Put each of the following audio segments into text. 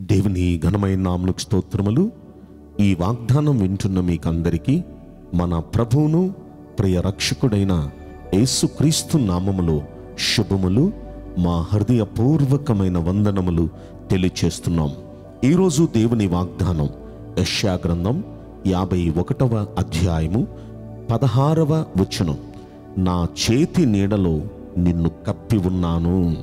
దేవుని ఘనమైన నామలకు స్తోత్రములు. ఈ వాగ్దానం వింటున్న మీకందరికీ మన ప్రభువును ప్రియ రక్షకుడైన యేసుక్రీస్తు నామములో శుభములు. మా హృదయపూర్వకమైన వందనములు తెలియచేస్తున్నాం. ఈరోజు దేవుని వాగ్దానం యశాగ్రంథం గ్రంథం యాభై ఒకటవ అధ్యాయము పదహారవ వచనం. నా చేతి నీడలో నిన్ను కప్పి ఉన్నాను.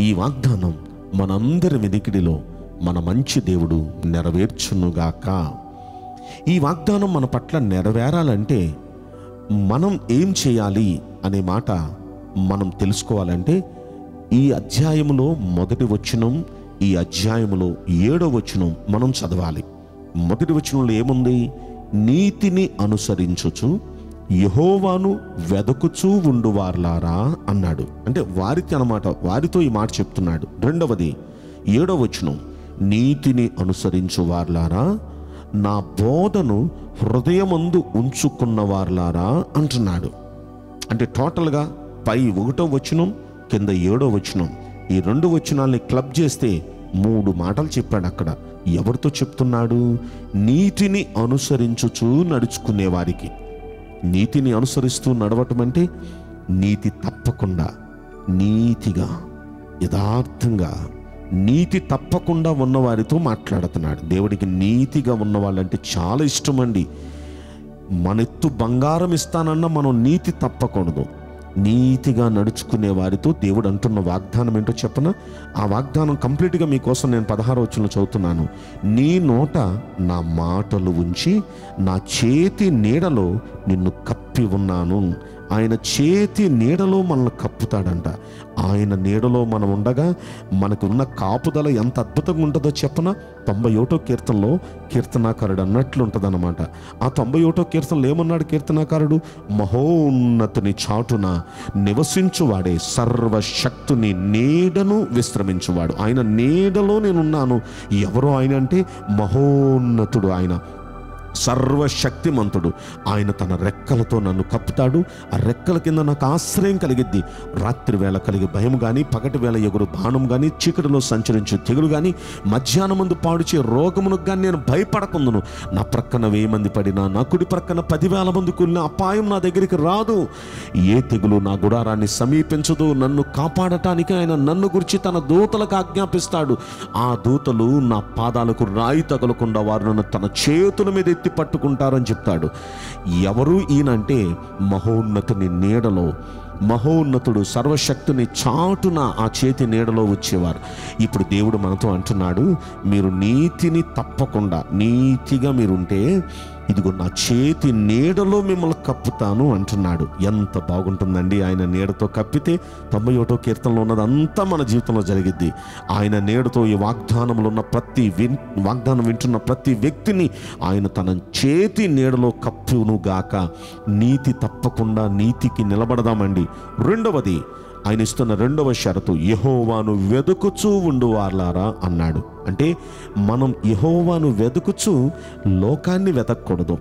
ఈ వాగ్దానం మనందరి వెనికిడిలో మన మంచి దేవుడు నెరవేర్చునుగాక. ఈ వాగ్దానం మన పట్ల నెరవేరాలంటే మనం ఏం చేయాలి అనే మాట మనం తెలుసుకోవాలంటే ఈ అధ్యాయములో మొదటి వచనం ఈ అధ్యాయములో ఏడో వచనం మనం చదవాలి. మొదటి వచనంలో ఏముంది? నీతిని అనుసరించుచు యహోవాను వెదకుచూ ఉండువార్లారా అన్నాడు. అంటే వారితో అన్నమాట వారితో ఈ మాట చెప్తున్నాడు. రెండవది ఏడో వచనం. నీతిని అనుసరించు వార్లారా నా బోధను హృదయమందు ఉంచుకున్న వార్లారా అంటున్నాడు. అంటే టోటల్గా పై ఒకటో వచనం కింద ఏడో వచనం ఈ రెండు వచనాల్ని క్లబ్ చేస్తే మూడు మాటలు చెప్పాడు అక్కడ. ఎవరితో చెప్తున్నాడు? నీతిని అనుసరించుచూ నడుచుకునే వారికి నీతిని అనుసరిస్తూ నడవటం అంటే నీతి తప్పకుండా నీతిగా యథార్థంగా నీతి తప్పకుండా ఉన్నవారితో మాట్లాడుతున్నాడు. దేవుడికి నీతిగా ఉన్న వాళ్ళంటే చాలా ఇష్టం అండి మన ఎత్తు బంగారం ఇస్తానన్న మనం నీతి తప్పకూడదు. నీతిగా నడుచుకునే వారితో దేవుడు అంటున్న వాగ్దానం ఏంటో చెప్పన? ఆ వాగ్దానం కంప్లీట్గా మీకోసం నేను పదహారు వచ్చిన చదువుతున్నాను. నీ నోట నా మాటలు ఉంచి నా చేతి నీడలో నిన్ను కప్పి ఉన్నాను. ఆయన చేతి నీడలో మనల్ని కప్పుతాడంట. ఆయన నీడలో మనం ఉండగా మనకున్న కాపుదల ఎంత అద్భుతంగా ఉంటుందో చెప్పన? తొంభై ఒకటో కీర్తనలో కీర్తనాకారుడు అన్నట్లు ఉంటుందన్నమాట. ఆ తొంభై ఒకటో కీర్తనలో ఏమన్నాడు కీర్తనాకారుడు? మహోన్నతుని చాటున నివసించువాడే సర్వశక్తుని నీడను విశ్రమించువాడు. ఆయన నీడలో నేనున్నాను. ఎవరో ఆయన అంటే? మహోన్నతుడు ఆయన. సర్వశక్తిమంతుడు. ఆయన తన రెక్కలతో నన్ను కప్పుతాడు. ఆ రెక్కల కింద నాకు ఆశ్రయం కలిగిద్ది. రాత్రి వేళ కలిగే భయం కానీ పగటి వేళ ఎగురు బాణం కానీ చీకటిలో సంచరించే తెగులు కానీ మధ్యాహ్నం ముందు పాడుచే రోగమునకు కానీ నేను భయపడకుందును నా ప్రక్కన వెయ్యి మంది పడినా నా కుడి ప్రక్కన పదివేల మంది కూలిన అపాయం నా దగ్గరికి రాదు. ఏ తెగులు నా గుడారాన్ని సమీపించదు. నన్ను కాపాడటానికి ఆయన నన్ను గురించి తన దూతలకు ఆజ్ఞాపిస్తాడు. ఆ దూతలు నా పాదాలకు రాయి తగలకుండా వారు నన్ను తన చేతుల మీద ఎత్తి పట్టుకుంటారని చెప్తాడు. ఎవరు ఈయనంటే మహోన్నతుని నీడలో మహోన్నతుడు సర్వశక్తిని చాటున ఆ చేతి నీడలో వచ్చేవారు. ఇప్పుడు దేవుడు మనతో అంటున్నాడు మీరు నీతిని తప్పకుండా నీతిగా మీరుంటే ఇదిగో నా చేతి నీడలో మిమ్మల్ని కప్పుతాను అంటున్నాడు. ఎంత బాగుంటుందండి ఆయన నీడతో కప్పితే. తొంభై ఒకటో కీర్తనలో ఉన్నదంతా మన జీవితంలో జరిగిద్ది. ఆయన నీడతో ఈ వాగ్దానంలో ఉన్న ప్రతి విన్ వాగ్దానం వింటున్న ప్రతి వ్యక్తిని ఆయన తన చేతి నీడలో కప్పును గాక. నీతి తప్పకుండా నీతికి నిలబడదామండి. రెండవది ఆయన ఇస్తున్న రెండవ షరతు యహోవాను వెతుకుచూ ఉండువార్లారా అన్నాడు. అంటే మనం యహోవాను వెతుకుచూ లోకాన్ని వెతకూడదు.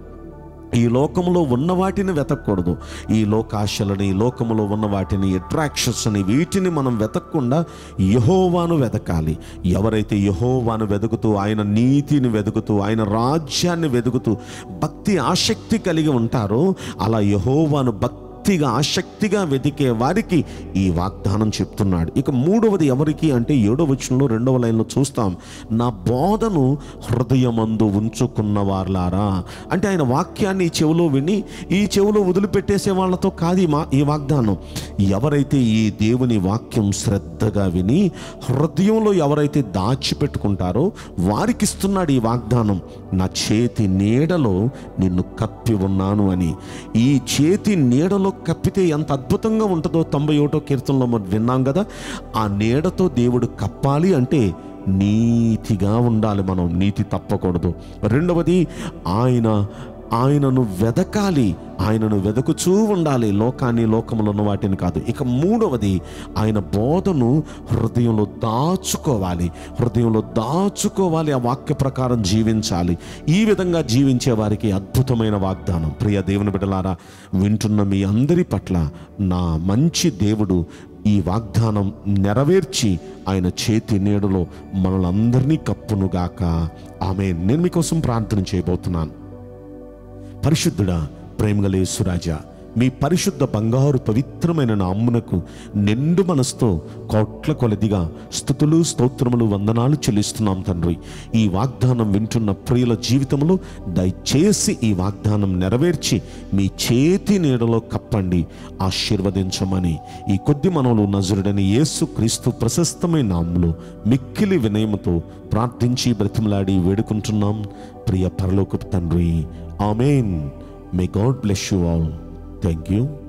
ఈ లోకంలో ఉన్న వాటిని వెతకూడదు. ఈ లోకాశలని లోకంలో ఉన్న వాటిని అట్రాక్షన్స్ని వీటిని మనం వెతకకుండా యహోవాను వెతకాలి. ఎవరైతే యహోవాను వెతుకుతూ ఆయన నీతిని వెతుకుతూ ఆయన రాజ్యాన్ని వెతుకుతూ భక్తి ఆసక్తి కలిగి ఉంటారో అలా యహోవాను భక్తి భక్తిగా ఆసక్తిగా వెతికే వారికి ఈ వాగ్దానం చెప్తున్నాడు. ఇక మూడవది ఎవరికి అంటే ఏడో వచనంలో రెండవ లైన్లో చూస్తాం. నా బోధను హృదయమందు ఉంచుకున్న వార్లారా అంటే ఆయన వాక్యాన్ని ఈ చెవిలో విని ఈ చెవిలో వదిలిపెట్టేసే వాళ్ళతో కాదు మా ఈ వాగ్దానం. ఎవరైతే ఈ దేవుని వాక్యం శ్రద్ధగా విని హృదయంలో ఎవరైతే దాచిపెట్టుకుంటారో వారికి ఇస్తున్నాడు ఈ వాగ్దానం నా చేతి నీడలో నిన్ను కప్పి ఉన్నాను అని. ఈ చేతి నీడలో కప్పితే ఎంత అద్భుతంగా ఉంటుందో తొంభై ఒకటో కీర్తనలో మనం విన్నాం కదా ఆ నీడతో దేవుడు కప్పాలి అంటే నీతిగా ఉండాలి మనం నీతి తప్పకూడదు. రెండవది ఆయన ఆయనను వెదకాలి ఆయనను వెదకుచూ ఉండాలి. లోకాన్ని లోకంలో ఉన్న వాటిని కాదు. ఇక మూడవది ఆయన బోధను హృదయంలో దాచుకోవాలి. హృదయంలో దాచుకోవాలి ఆ వాక్య ప్రకారం జీవించాలి. ఈ విధంగా జీవించే వారికి అద్భుతమైన వాగ్దానం. ప్రియ దేవుని బిడ్డలారా వింటున్న మీ అందరి పట్ల నా మంచి దేవుడు ఈ వాగ్దానం నెరవేర్చి ఆయన చేతి నీడలో మనలందరినీ కప్పునుగాక. ఆమె నేను మీకోసం ప్రార్థన చేయబోతున్నాను. పరిశుద్ధుడా ప్రేమగలేసురాజా మీ పరిశుద్ధ బంగారు పవిత్రమైన నామ్మునకు నిండు మనసుతో కోట్ల కొలదిగా స్థుతులు స్తోత్రములు వందనాలు చెల్లిస్తున్నాం తండ్రి. ఈ వాగ్దానం వింటున్న ప్రియుల జీవితంలో దయచేసి ఈ వాగ్దానం నెరవేర్చి మీ చేతి నీడలో కప్పండి ఆశీర్వదించమని ఈ కొద్ది మనవులు నజరుడని యేసు క్రీస్తు ప్రశస్తమైన నామ్ములు మిక్కిలి వినయముతో ప్రార్థించి బ్రతిమలాడి వేడుకుంటున్నాం. ప్రియ పరలోకపు తండ్రి Amen. May God bless you all. Thank you.